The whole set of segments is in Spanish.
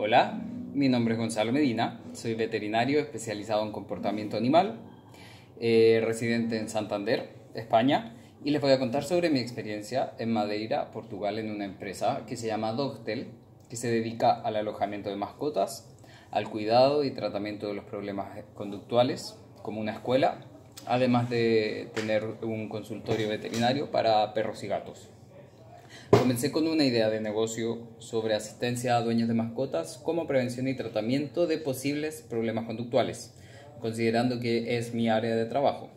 Hola, mi nombre es Gonzalo Medina, soy veterinario especializado en comportamiento animal, eh, residente en Santander, España, y les voy a contar sobre mi experiencia en Madeira, Portugal, en una empresa que se llama Dogtel, que se dedica al alojamiento de mascotas, al cuidado y tratamiento de los problemas conductuales, como una escuela, además de tener un consultorio veterinario para perros y gatos. Comencé con una idea de negocio sobre asistencia a dueños de mascotas como prevención y tratamiento de posibles problemas conductuales, considerando que es mi área de trabajo.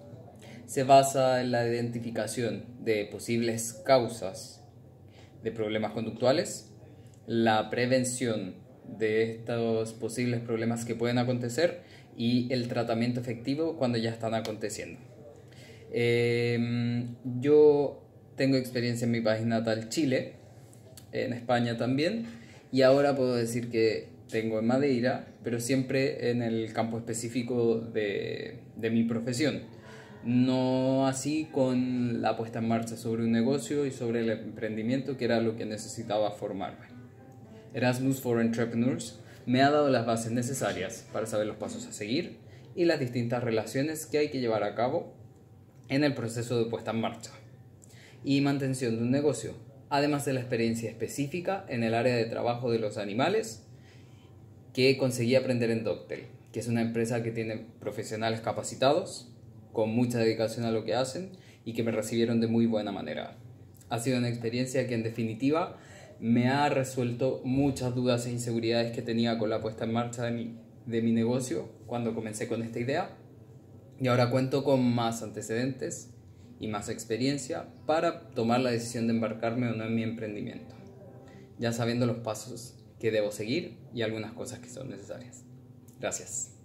Se basa en la identificación de posibles causas de problemas conductuales, la prevención de estos posibles problemas que pueden acontecer y el tratamiento efectivo cuando ya están aconteciendo. Em, yo tengo experiencia en mi país natal Chile, en España también, y ahora puedo decir que tengo en Madeira, pero siempre en el campo específico de, de mi profesión. No así con la puesta en marcha sobre un negocio y sobre el emprendimiento, que era lo que necesitaba formarme. Erasmus for Entrepreneurs me ha dado las bases necesarias para saber los pasos a seguir y las distintas relaciones que hay que llevar a cabo en el proceso de puesta en marcha y mantención de un negocio, además de la experiencia específica en el área de trabajo de los animales que conseguí aprender en Doctel, que es una empresa que tiene profesionales capacitados, con mucha dedicación a lo que hacen y que me recibieron de muy buena manera. Ha sido una experiencia que en definitiva me ha resuelto muchas dudas e inseguridades que tenía con la puesta en marcha de mi, de mi negocio cuando comencé con esta idea y ahora cuento con más antecedentes y más experiencia para tomar la decisión de embarcarme o no en mi emprendimiento, ya sabiendo los pasos que debo seguir y algunas cosas que son necesarias. Gracias.